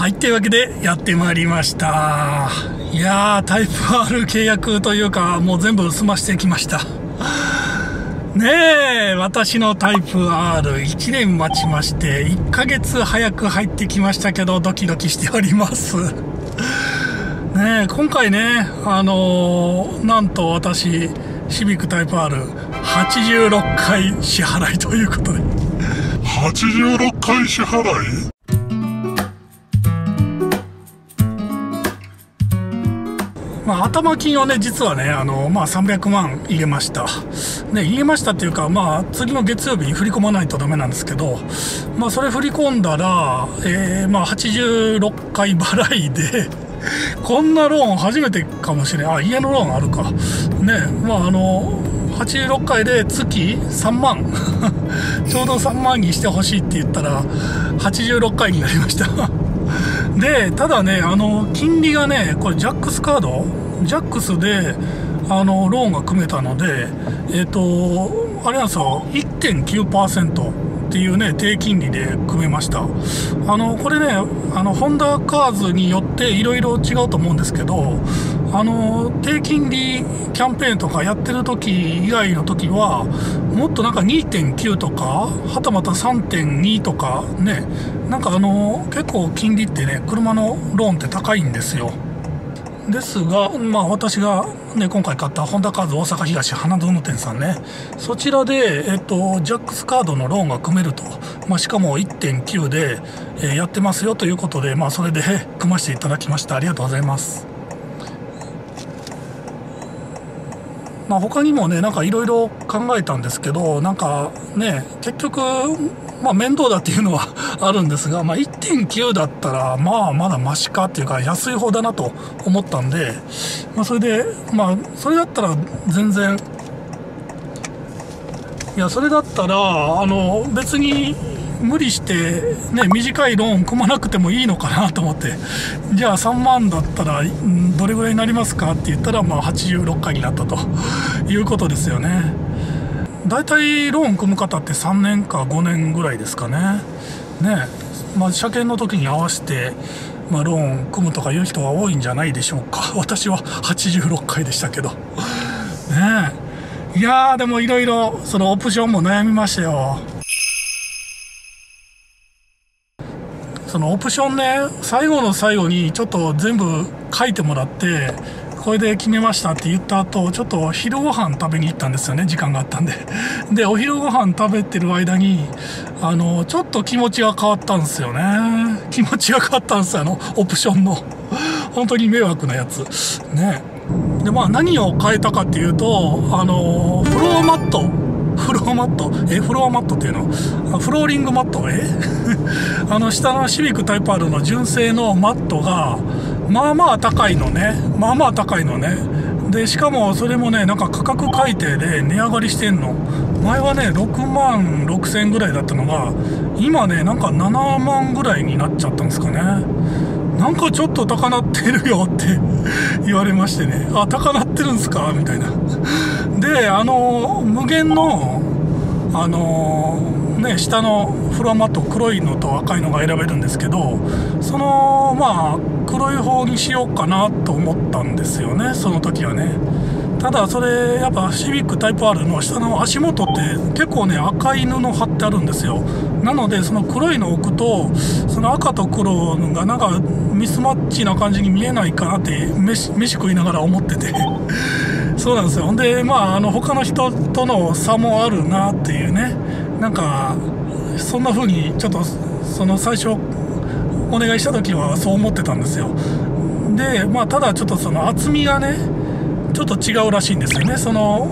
はい、というわけでやってまいりました。いやー、タイプ R 契約というか、もう全部済ましてきました。ねえ、私のタイプ R1 年待ちまして、1ヶ月早く入ってきましたけど、ドキドキしております。ねえ、今回ね、あのーなんと私、シビックタイプ R86 回支払いということで。86回支払い？まあ、頭金をね、実はね、あの、まあ、300万入れました。ね、入れましたっていうか、まあ、次の月曜日に振り込まないとダメなんですけど、まあ、それ振り込んだら、えー、まあ、86回払いで、こんなローン初めてかもしれん。あ、家のローンあるか。ね、まあ、あの、86回で月3万。ちょうど3万にしてほしいって言ったら、86回になりました。で、ただね、あの、金利がね、これジャックスカード、ジャックスで、あの、ローンが組めたので、えっ、と、あれなんですよ、1.9%っていうね、低金利で組めました。あの、これね、あの、ホンダカーズによっていろいろ違うと思うんですけど、あの、低金利キャンペーンとかやってる時以外の時は、もっとなんか2.9とか、はたまた3.2とかね、なんかあの、結構金利ってね、車のローンって高いんですよ。ですが、まあ私がね、今回買ったホンダカーズ大阪東花園店さんね、そちらで、えっと、ジャックスカードのローンが組めると。まあしかも1.9で、えやってますよということで、まあそれで 組ませていただきました。ありがとうございます。まあ、他にもね、なんかいろいろ考えたんですけど、なんかね、結局、まあ面倒だっていうのはあるんですが、まあ1.9だったら、まあまだマシかっていうか安い方だなと思ったんで、まあそれで、まあそれだったら全然、いや、それだったら、あの、別に無理して、ね、短いローン組まなくてもいいのかなと思って、じゃあ3万だったら、どれぐらいになりますかって言ったら、まあ86回になったということですよね。大体ローン組む方って3年か5年ぐらいですかね。ね、まあ車検の時に合わせて、まあローン組むとかいう人は多いんじゃないでしょうか。私は86回でしたけど。ねえ。いやーでもいろいろそのオプションも悩みましたよ。そのオプションね、最後の最後にちょっと全部書いてもらって、これで決めましたって言った後、ちょっと昼ご飯食べに行ったんですよね、時間があったんで。で、お昼ご飯食べてる間に、あの、ちょっと気持ちが変わったんですよね。気持ちが変わったんですよ、あの、オプションの。本当に迷惑なやつ。ね。で、まあ何を変えたかっていうと、あの、フロアマット。フロアマット？えフロアマットっていうの？フローリングマット？え？あの下のシビックタイプ R の純正のマットがまあまあ高いのね。まあまあ高いのね。でしかもそれもねなんか価格改定で値上がりしてんの。前はね6万6千円ぐらいだったのが今ねなんか7万ぐらいになっちゃったんですかね。なんかちょっと高なってるよって 言われましてね、あ、高なってるんすか？みたいな。で、あの、無限の、あの、ね、下のフロアマット黒いのと赤いのが選べるんですけど、その、まあ、黒い方にしようかなと思ったんですよね、その時はね。ただそれやっぱシビックタイプ R の下の足元って結構ね赤い布貼ってあるんですよ。なのでその黒いの置くとその赤と黒がなんかミスマッチな感じに見えないかなって飯飯食いながら思ってて。そうなんですよ。ほんでまああの他の人との差もあるなっていうね。なんかそんな風にちょっとその最初お願いした時はそう思ってたんですよでまあただちょっとその厚みがねちょっと違うらしいんですよね。その、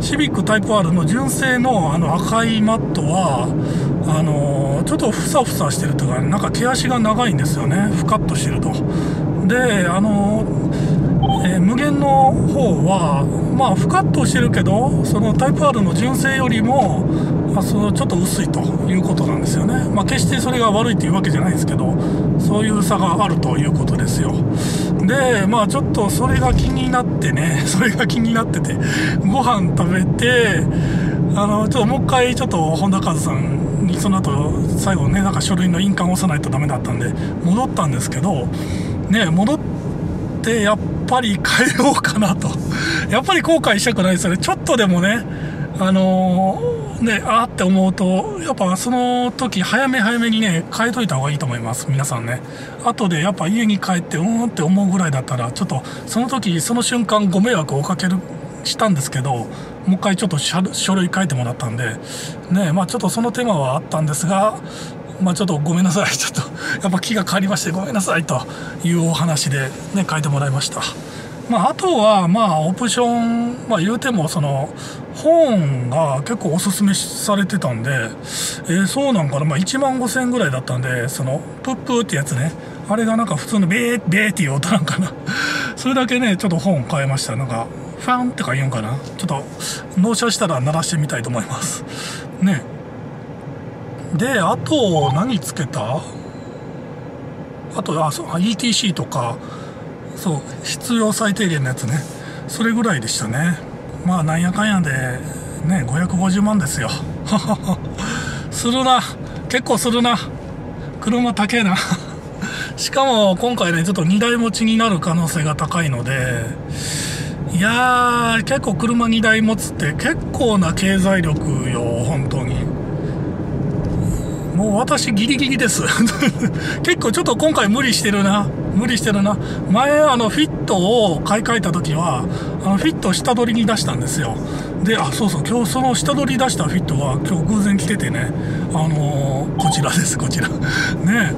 シビックタイプ R の純正のあの赤いマットは、あの、ちょっとふさふさしてるというか、なんか毛足が長いんですよね。ふかっとしてると。で、あの、えー無限の方は、まあ、ふかっとしてるけど、そのタイプ R の純正よりも、あそのちょっと薄いということなんですよね。まあ、決してそれが悪いというわけじゃないですけど、そういう差があるということですよ。で、まあ、ちょっとそれが気になってね、それが気になってて、ご飯食べて、あのちょっともう一回ちょっと本田和さんにその後最後ねなんか書類の印鑑を押さないとダメだったんで戻ったんですけどね戻ってやっぱり変えようかなとやっぱり後悔したくないですよねちょっとでもねあのー、ねあーって思うとやっぱその時早め早めにね変えといた方がいいと思います。皆さんね。後でやっぱ家に帰ってうーんって思うぐらいだったらちょっとその時その瞬間ご迷惑をおかけるしたんですけどもう一回ちょっと書類書いてもらったんでねまあちょっとその手間はあったんですがまあちょっとごめんなさい。ちょっとやっぱ気が変わりましてごめんなさいというお話でね書いてもらいました。まああとはまあオプションまあ言うてもその本が結構おすすめされてたんでえー、そうなんかな。まあ1万5000円ぐらいだったんでそのプップーってやつね。あれがなんか普通のベーベーっていう音なんかな。それだけねちょっと本買いました。なんかファンってか言うんかな。ちょっと納車したら鳴らしてみたいと思います。ね。であと何つけた？あとあそう ETC とか。そう必要最低限のやつね。それぐらいでしたね。まあなんやかんやでね550万ですよ。するな。結構するな。車高えな。しかも今回ねちょっと2台持ちになる可能性が高いのでいやー結構車2台持つって結構な経済力よ本当に。もう私ギリギリです。結構ちょっと今回無理してるな。無理してるな。前あのフィットを買い替えた時はあのフィット下取りに出したんですよ。であそうそう今日その下取り出したフィットは今日偶然来ててね。あのー、こちらですこちら。ね。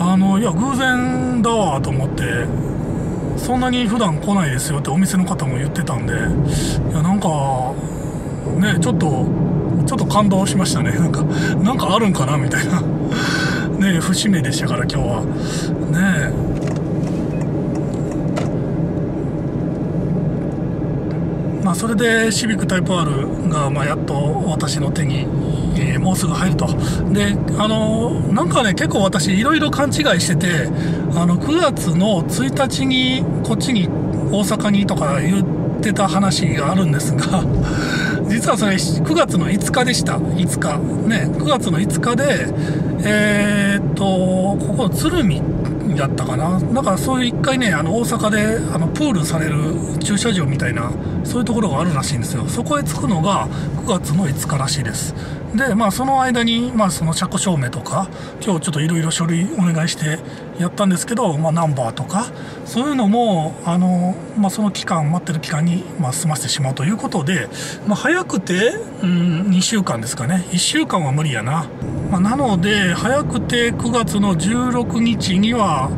あのいや偶然だわと思ってそんなに普段来ないですよってお店の方も言ってたんでいやなんかねちょっとと感動しましたね。なんかなんかあるんかなみたいな。ねえ節目でしたから今日は。ねえ。まあ、それでシビックタイプ R がまあやっと私の手に、えー、もうすぐ入ると。であのなんかね結構私いろいろ勘違いしててあの9月の1日にこっちに大阪にとか言ってた話があるんですが実はそれ9月の5日でした。5日。ね。9月の5日でえー、っとここ鶴見だったかな。だからそういう1回ねあの大阪であのプールされる駐車場みたいなそういうところがあるらしいんですよ。そこへ着くのが9月の5日らしいです。でまあその間にまあその車庫証明とか今日ちょっといろいろ書類お願いしてやったんですけど、まあ、ナンバーとかそういうのもあの、まあ、その期間待ってる期間に、まあ、済ませてしまうということで、まあ、早くて、うん、2週間ですかね。1週間は無理やな、まあ、なので早くて9月の16日には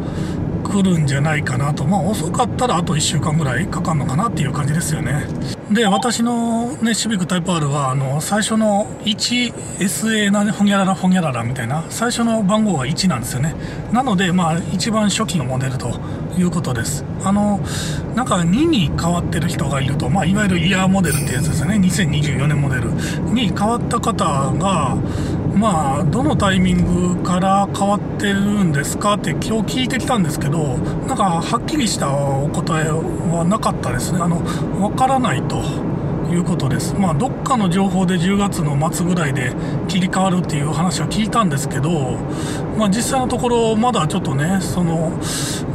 来るんじゃないかなと、まあ、遅かったらあと1週間ぐらいかかるのかなっていう感じですよね。で私の、ね、シビックタイプ R はあの最初の 1SA なほにゃららほにゃららみたいな最初の番号が1なんですよね。なので、まあ、一番初期のモデルということです。あのなんか2に変わってる人がいると、まあ、いわゆるイヤーモデルってやつですよね。2024年モデルに変わった方がまあどのタイミングから変わってるんですか？って今日聞いてきたんですけどなんかはっきりしたお答えはなかったですね。あの分からないということです。まあどっかの情報で10月の末ぐらいで切り替わるっていう話は聞いたんですけどまあ実際のところまだちょっとねその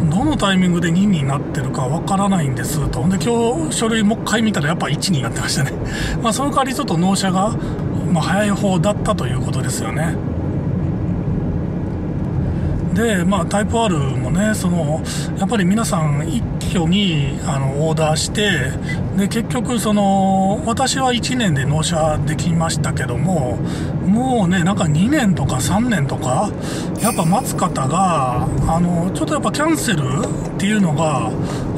どのタイミングで2になってるかわからないんですと。で今日書類もう一回見たらやっぱ1になってましたね。まあその代わりちょっと納車がまあ、早い方だったということですよね。で、まあ、タイプ R もね、そのやっぱり皆さん一挙にあのオーダーして、で結局その、私は1年で納車できましたけども、もうね、なんか2年とか3年とか、やっぱ待つ方が、あのちょっとやっぱキャンセルっていうのが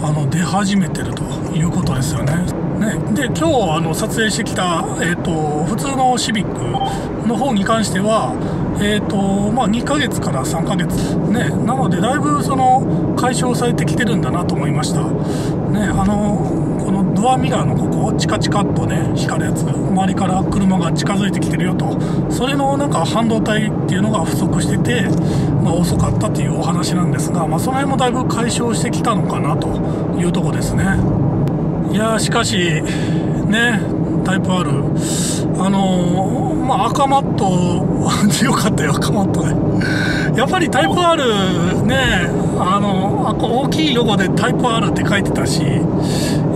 あの出始めてるということですよね。ね、で今日あの撮影してきた、えーと、普通のシビックの方に関しては、えーとまあ、2ヶ月から3ヶ月、ね、なのでだいぶその解消されてきてるんだなと思いました、ね、あのこのドアミラーのここチカチカっとね光るやつ。周りから車が近づいてきてるよと。それのなんか半導体っていうのが不足してて、まあ、遅かったっていうお話なんですが、まあ、その辺もだいぶ解消してきたのかなというとこですね。いやしかしねタイプ R あのー、まあ赤マット 強かったよ赤マットでやっぱりタイプ R ねあの大きいロゴでタイプ R って書いてたし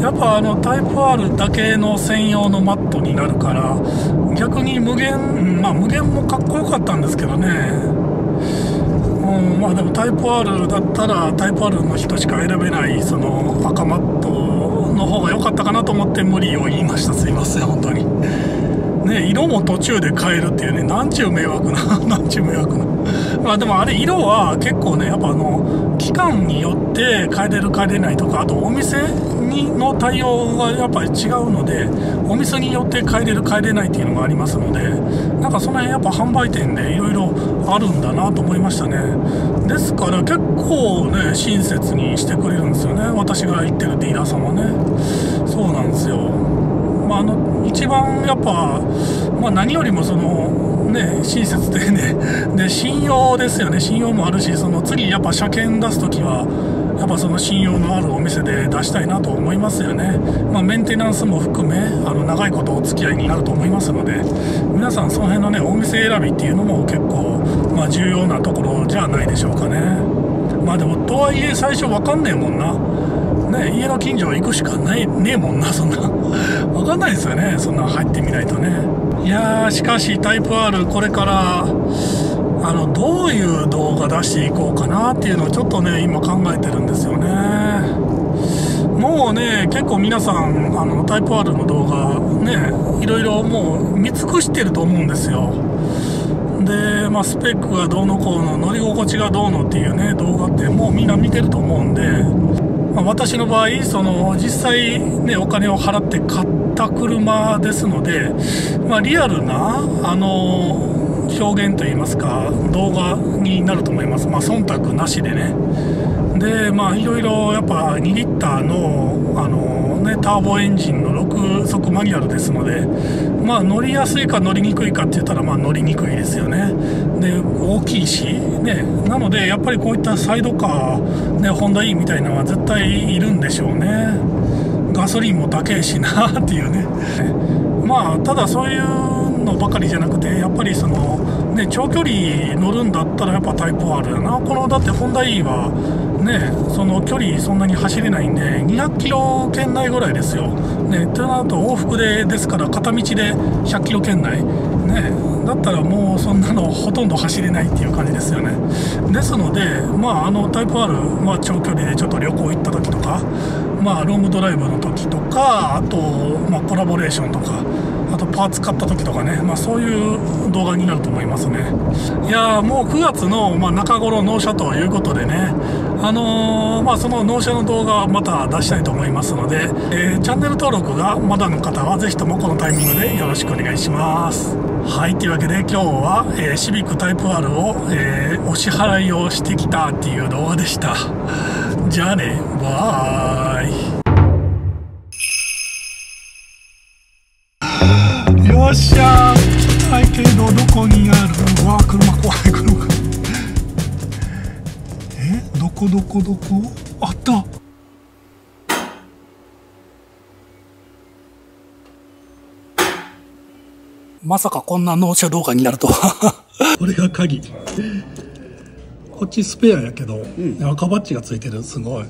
やっぱあのタイプ R だけの専用のマットになるから逆に無限まあ無限もかっこよかったんですけどね。うん、まあでもタイプ R だったらタイプ R の人しか選べないその赤マットて無理を言いました。すいません本当に。ね色も途中で変えるっていうねなんちゅう迷惑な なんちゅう迷惑な。まあでもあれ色は結構ねやっぱあの期間によって変えれる変えれないとかあとお店にの対応がやっぱり違うのでお店によって変えれる変えれないっていうのがありますのでなんかその辺やっぱ販売店でいろいろあるんだなと思いましたね。ですから結構ね親切にしてくれるんですよね。私が行ってるディーラーさんはね。そうなんですよ。まあ、あの一番やっぱ、まあ、何よりもその、ね、親切でね で信用ですよね。信用もあるしその次やっぱ車検出す時はやっぱその信用のあるお店で出したいなと思いますよね、まあ、メンテナンスも含めあの長いことお付き合いになると思いますので皆さんその辺のねお店選びっていうのも結構、まあ、重要なところじゃないでしょうかね。まあでもとはいえ最初分かんねえもんな。ね、家の近所行くしかないねえもんなそんな。分かんないですよねそんな入ってみないとね。いやーしかしタイプ R これからあのどういう動画出していこうかなっていうのをちょっとね今考えてるんですよね。もうね結構皆さんあのタイプ R の動画ねいろいろもう見尽くしてると思うんですよ。で、まあ、スペックがどうのこうの乗り心地がどうのっていうね動画ってもうみんな見てると思うんでまあ、私の場合その実際、ね、お金を払って買った車ですので、まあ、リアルなあの表現といいますか動画になると思います、まあ、忖度なしでね。でまあいろいろやっぱ2リッターのあの、ね、ターボエンジンの6速マニュアルですのでまあ乗りやすいか乗りにくいかって言ったらまあ乗りにくいですよね。で大きいしね。なのでやっぱりこういったサイドカー、ね、ホンダ E みたいなのは絶対いるんでしょうね。ガソリンも高えしなっていうね。まあただそういうのばかりじゃなくてやっぱりそのね長距離乗るんだったらやっぱタイプ R だな。このだってホンダ E はねその距離そんなに走れないんで200キロ圏内ぐらいですよ。ねとなると往復でですから片道で100キロ圏内。ねだったらもうそんなのほとんど走れないっていう感じですよね。ですのでまああのタイプ R、まあ、長距離でちょっと旅行行った時とかまあロングドライブの時とかあと、まあ、コラボレーションとかあとパーツ買った時とかね、まあ、そういう動画になると思いますね。いやもう9月の、ま、中頃納車ということでねあのー、まあ、その納車の動画はまた出したいと思いますので、えー、チャンネル登録がまだの方はぜひともこのタイミングでよろしくお願いします。はいというわけで今日は、えー、シビックタイプ R を、えお支払いをしてきたっていう動画でした。じゃあねバイ。よっしゃー。はいけどどこにある？こどこどこ？あった。まさかこんな納車動画になるとは。これが鍵。こっちスペアやけど、うん、赤バッジがついてる。すごい